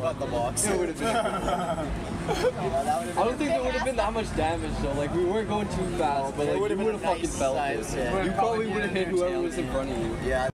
have got the box. It would have been. I don't think there would have been that much damage though. Like we weren't going too fast, but like you would have fucking felt it. You probably would have hit whoever was in front of you. Yeah.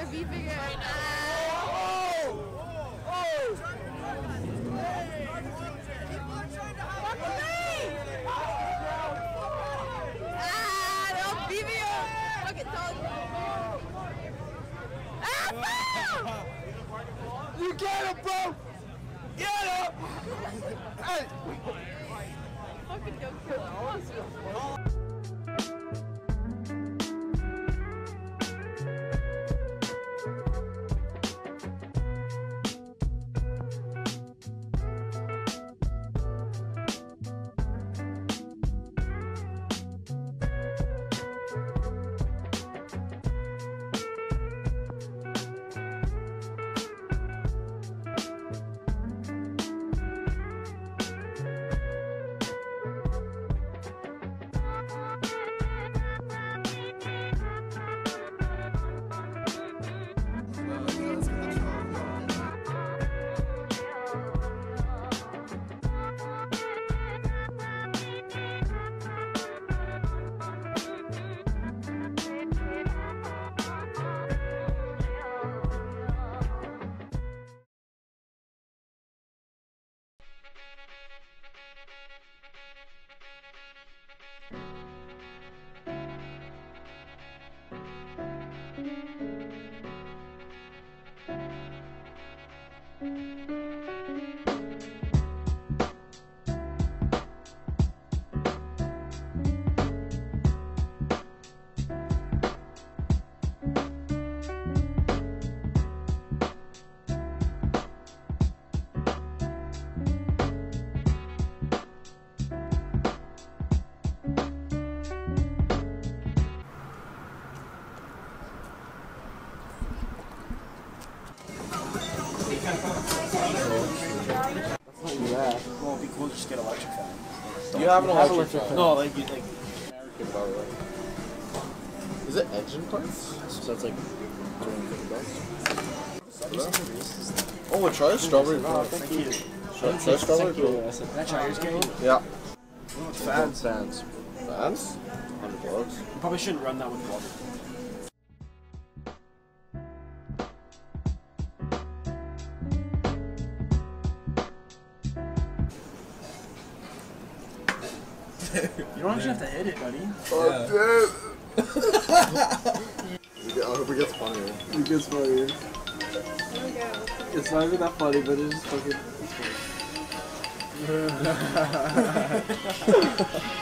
They're beefing it right now. Ah, they're all beefing it. Fucking dog. Ah, You get him, bro! Get him! hey! Fucking don't kill them. Yeah. Be cool to just get electric fan. You have an electric fan. No, like you like. Is it engine parts? So it's like Oh, try a strawberry pie. Thank you. Try, try strawberry. Can I try yours, Gary? Yeah. Fans. Fans. Fans? 100 bucks. You probably shouldn't run that with water. You don't actually have to hit it, buddy. Oh, damn. I hope it gets funnier. It gets funnier. It's not even that funny, but it's just fucking. It's funny.